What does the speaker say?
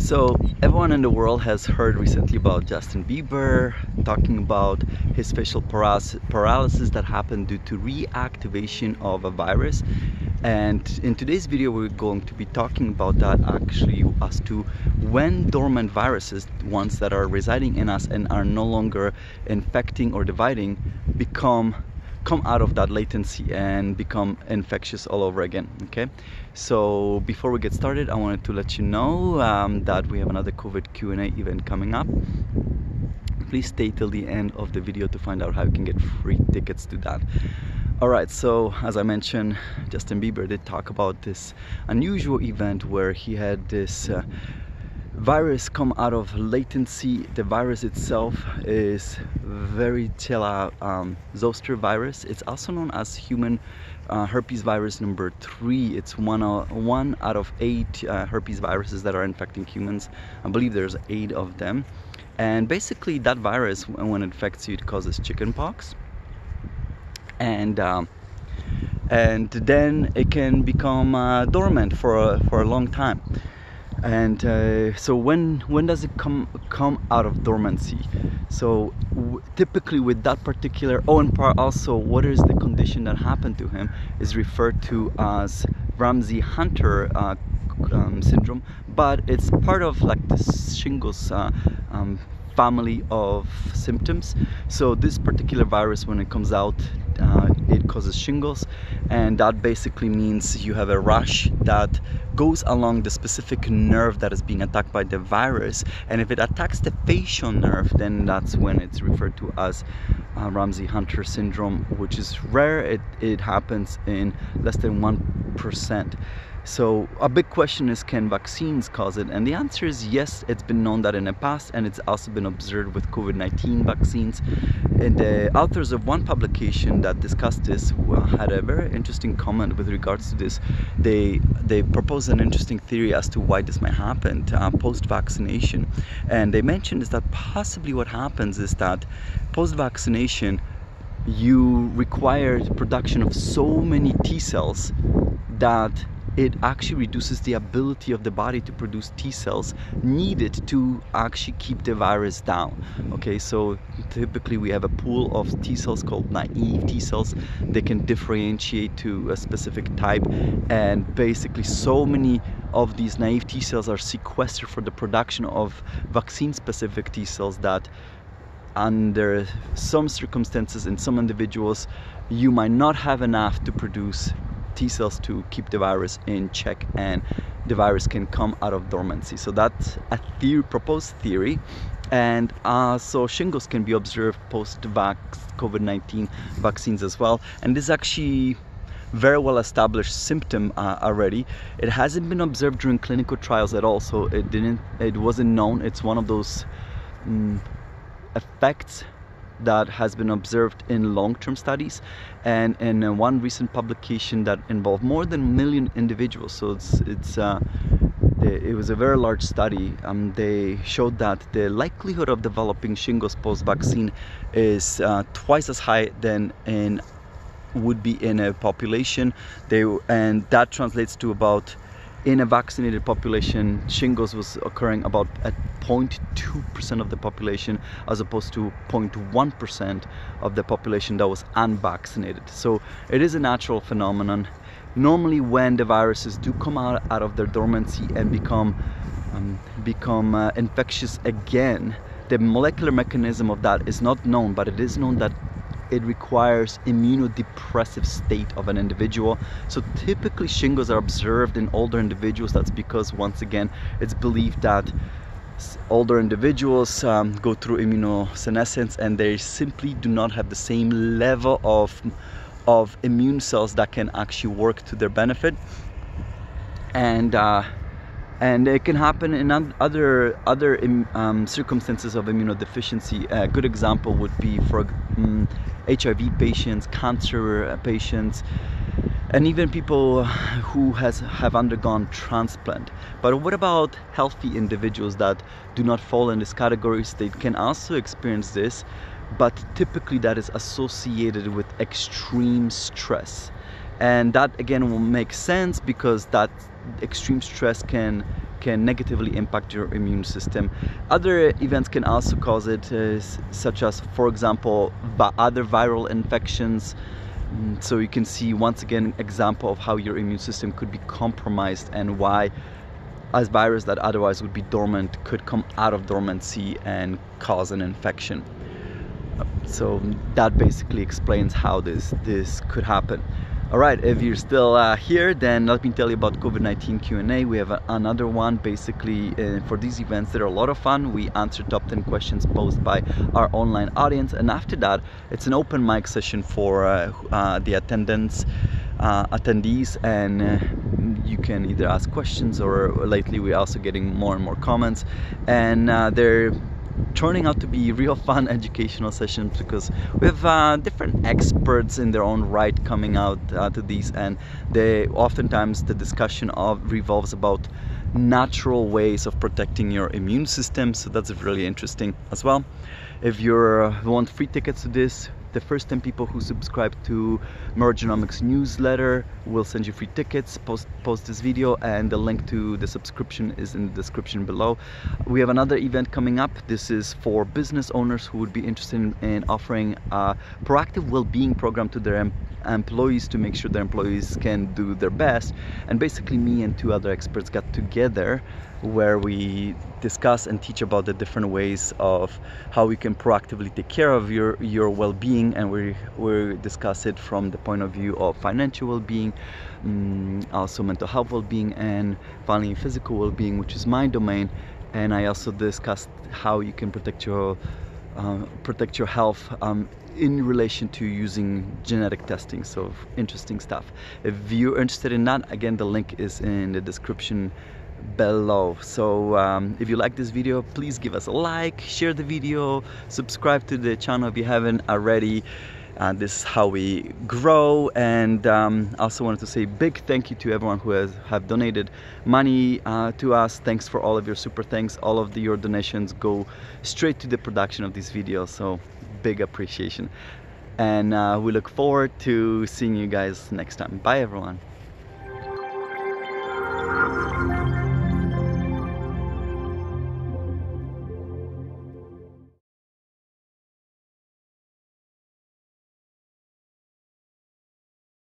So everyone in the world has heard recently about Justin Bieber talking about his facial paralysis that happened due to reactivation of a virus. And in today's video we're going to be talking about that actually as to when dormant viruses ones that are residing in us and are no longer infecting or dividing become come out of that latency and become infectious all over again okay? So before we get started I wanted to let you know um, that we have another COVID Q&A event coming up. Please stay till the end of the video to find out how you can get free tickets to that. Alright, so as I mentioned, Justin Bieber did talk about this unusual event where he had this uh, virus come out of latency. The virus itself is varicella um, zoster virus. It's also known as human uh, herpes virus number three. It's one, uh, one out of eight uh, herpes viruses that are infecting humans. I believe there's eight of them. And basically that virus, when it infects you, it causes chickenpox. And um, and then it can become uh, dormant for a, for a long time and uh, so when when does it come come out of dormancy? So typically with that particular oh and part also what is the condition that happened to him is referred to as Ramsay Hunter uh, um, syndrome but it's part of like the shingles uh, um, family of symptoms. So this particular virus when it comes out uh, it causes shingles and that basically means you have a rash that goes along the specific nerve that is being attacked by the virus and if it attacks the facial nerve then that's when it's referred to as uh, Ramsay Hunter syndrome which is rare. It, it happens in less than 1% so a big question is can vaccines cause it? And the answer is yes, it's been known that in the past and it's also been observed with COVID-19 vaccines. And the authors of one publication that discussed this had a very interesting comment with regards to this. They they proposed an interesting theory as to why this might happen uh, post-vaccination. And they mentioned is that possibly what happens is that post-vaccination you require production of so many T cells that it actually reduces the ability of the body to produce T cells needed to actually keep the virus down. Okay, so typically we have a pool of T cells called naive T cells. They can differentiate to a specific type, and basically, so many of these naive T cells are sequestered for the production of vaccine specific T cells that under some circumstances in some individuals you might not have enough to produce T cells to keep the virus in check and the virus can come out of dormancy. So that's a theory, proposed theory. And uh, so shingles can be observed post-vax COVID-19 vaccines as well. And this is actually very well established symptom uh, already. It hasn't been observed during clinical trials at all, so it didn't. It wasn't known. It's one of those um, effects that has been observed in long-term studies and in uh, one recent publication that involved more than a million individuals. So it's it's uh, it was a very large study. Um, they showed that the likelihood of developing shingles post-vaccine is uh, twice as high than in would be in a population. They and that translates to about in a vaccinated population, shingles was occurring about at 0.2% of the population as opposed to 0.1% of the population that was unvaccinated. So it is a natural phenomenon. Normally when the viruses do come out, out of their dormancy and become, um, become uh, infectious again, the molecular mechanism of that is not known, but it is known that it requires immunodepressive state of an individual. So typically shingles are observed in older individuals. That's because once again, it's believed that older individuals um, go through immunosenescence and they simply do not have the same level of of immune cells that can actually work to their benefit and uh, and it can happen in other other um, circumstances of immunodeficiency. A good example would be for um, HIV patients, cancer uh, patients, and even people who has have undergone transplant. But what about healthy individuals that do not fall in this category? They can also experience this, but typically that is associated with extreme stress and that again will make sense because that extreme stress can can negatively impact your immune system. Other events can also cause it, uh, such as, for example, other viral infections. Mm, so you can see once again an example of how your immune system could be compromised and why as virus that otherwise would be dormant could come out of dormancy and cause an infection. So that basically explains how this this could happen. All right, if you're still uh, here, then let me tell you about COVID-19 Q&A. We have a, another one basically uh, for these events that are a lot of fun. We answer top 10 questions posed by our online audience. And after that, it's an open mic session for uh, uh the attendants, uh, attendees and uh, you can either ask questions or lately we're also getting more and more comments and they're turning out to be real fun educational sessions because we have uh, different experts in their own right coming out uh, to these and they oftentimes the discussion of revolves about natural ways of protecting your immune system. So that's really interesting as well. If you want free tickets to this the first 10 people who subscribe to Merogenomics newsletter will send you free tickets post post this video and the link to the subscription is in the description below. We have another event coming up. This is for business owners who would be interested in, in offering a proactive well-being program to their employees to make sure their employees can do their best. And basically me and two other experts got together where we discuss and teach about the different ways of how we can proactively take care of your your well-being. And we we discuss it from the point of view of financial well-being um, also mental health well-being and finally physical well-being which is my domain. And I also discussed how you can protect your uh, protect your health um, in relation to using genetic testing so interesting stuff. If you're interested in that again the link is in the description below. So um, if you like this video please give us a like share the video subscribe to the channel if you haven't already uh, this is how we grow. And um, also wanted to say big thank you to everyone who has have donated money uh, to us. Thanks for all of your super thanks. All of the, your donations go straight to the production of this video. So big appreciation. And uh, we look forward to seeing you guys next time. Bye everyone.